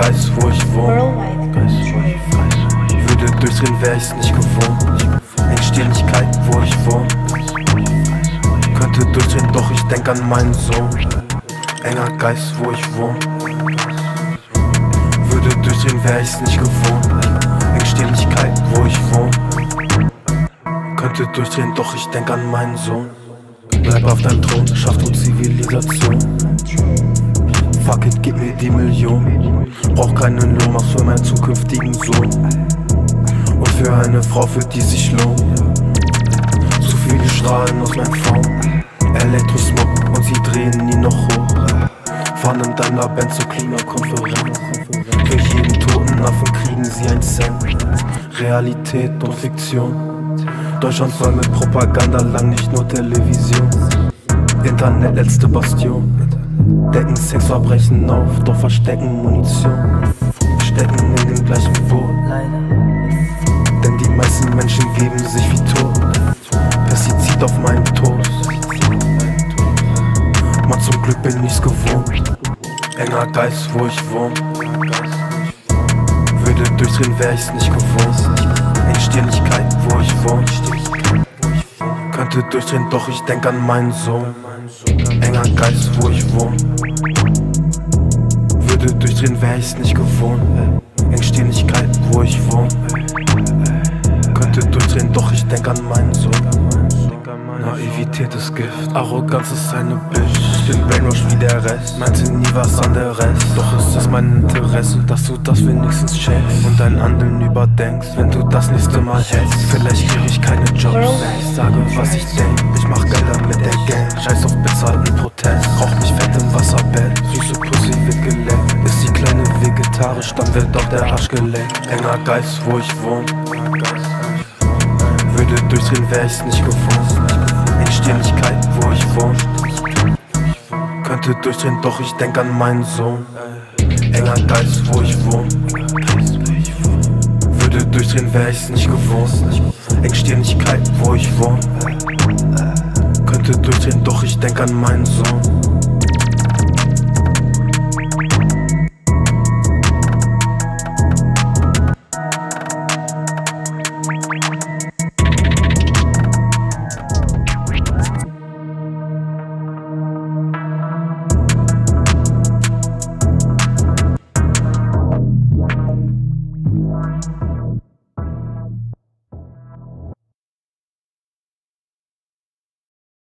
weiß, wo ich wohne. Würde durchdrehen, wär ich's nicht gewohnt. Engstirnigkeit, wo ich wohne. Könnte durchdrehen, doch ich denk an meinen Sohn. Enger Geist, wo ich wohne. Würde durchdrehen, wär ich's nicht gewohnt. Engstirnigkeit, wo ich wohne. Könnte durchdrehen, doch ich denk an meinen Sohn. Bleib auf deinem Thron, schaff du Zivilisation. Fuck it, gib mir die Million. Brauch keinen Lohn, mach's für meinen zukünftigen Sohn. Und für eine Frau, für die sich lohnt. Zu viele Strahlen aus meinem Phone. Elektrosmog und sie drehen nie noch hoch. Fahren in deiner Band zur Klimakonferenz. Für jeden toten Affen kriegen sie ein Cent. Realität und Fiktion. Deutschland soll mit Propaganda lang, nicht nur Television. Internet letzte Bastion. Decken Sexverbrechen auf, doch verstecken Munition. Stecken in dem gleichen Boot. Denn die meisten Menschen geben sich wie tot. Pestizid auf meinem Toast. Man, zum Glück bin ich's gewohnt. Enger Geist, wo ich wohne. Würde durchdrehen, wär ich's nicht gewohnt. Engstirnigkeit, wo ich wohne. Könnte durchdrehen, doch ich denk an meinen Sohn. Enger Geist. Würde durchdrehen, wär ich's nicht gewohnt. Engstirnigkeit, wo ich wohne. Könnte durchdrehen, doch ich denk an meinen Sohn. Naivität ist Gift, Arroganz ist eine Bitch. Ich bin brainwash wie der Rest, meinte nie was anderes. Doch ist es mein Interesse, dass du das wenigstens checkst und dein Handeln überdenkst. Wenn du das nächste Mal hältst, vielleicht krieg ich keine Jobs. Ich sage, was ich denk, ich mach Gelder mit der Gang. Scheiß auf bezahlten Protest, rauch mich im Wasserbett. Süße Pussy wird geleckt, ist die kleine vegetarisch, dann wird auch der Arsch geleckt. Enger Geist, wo ich wohne. Würde durchdrehen, wär ich's nicht gewohnt. Engstirnigkeit, wo ich wohne. Könnte durchdrehen, doch ich denk an meinen Sohn. Enger Geist, wo ich wohne. Würde durchdrehen, wär ich's nicht gewohnt. Engstirnigkeit, wo ich wohne. Könnte durchdrehen, doch ich denk an meinen Sohn.